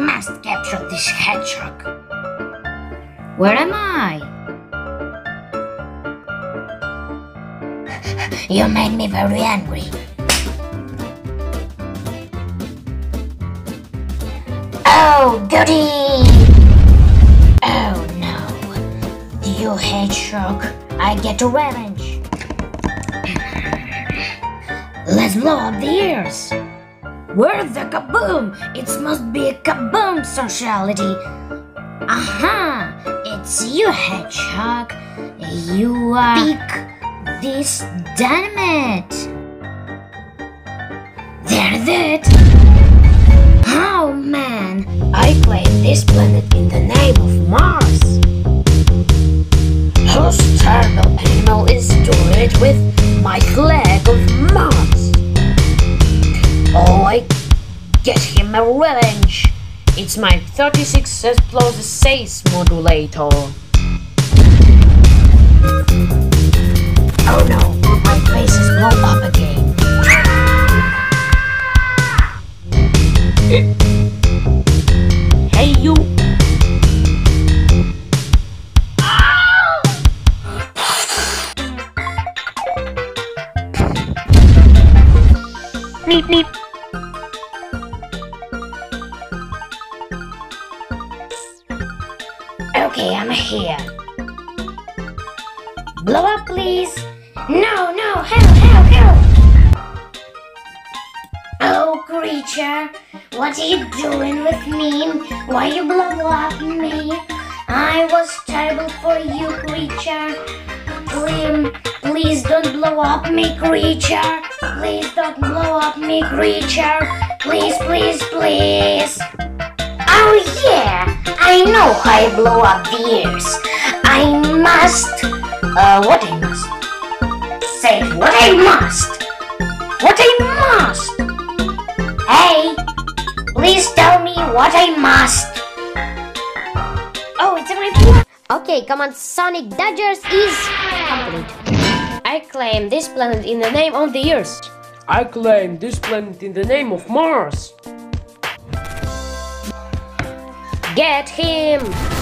must capture this hedgehog. Where am I? You made me very angry. Oh, goody! Oh no. You hedgehog, I get revenge. Let's blow up the ears. Where's the kaboom? It must be a kaboom sociality. Aha! It's you, hedgehog. You are. Pick this dynamite. They're dead. Oh man, I claim this planet in the name of Mars. Whose terrible animal is it with my flag get him a revenge. It's my 36 explosive says modulator. Oh no, my face is blown up again. Hey you! Meep meep. Okay, I'm here. Blow up, please. No, no, help, help, help. Oh, creature, what are you doing with me? Why you blow up me? I was terrible for you, creature. Please, please don't blow up me, creature. Please don't blow up me, creature. Please, please, please. Oh yeah, I know how I blow up the ears. I must. Uh, what I must? Say what I must. What I must. Hey, please tell me what I must. Oh, it's my phone. Okay, come on, Sonic Dodgers is complete. I claim this planet in the name of the Earth. I claim this planet in the name of Mars. Get him!